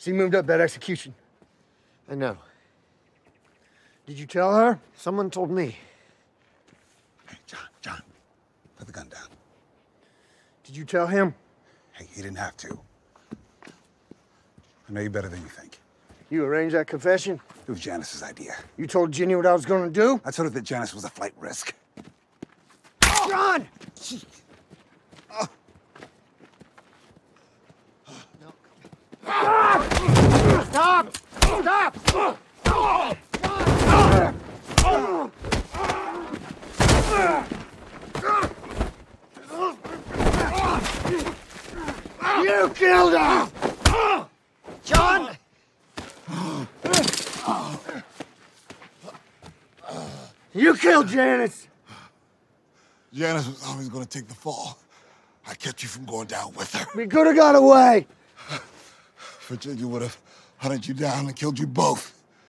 She moved up that execution. I know. Did you tell her? Someone told me. Hey, John, John, put the gun down. Did you tell him? Hey, he didn't have to. I know you better than you think. You arranged that confession? It was Janis's idea. You told Ginny what I was gonna do? I told her that Janis was a flight risk. John! You killed her! John! You killed Janis! Janis was always gonna take the fall. I kept you from going down with her. We could have got away! Virginia would have hunted you down and killed you both.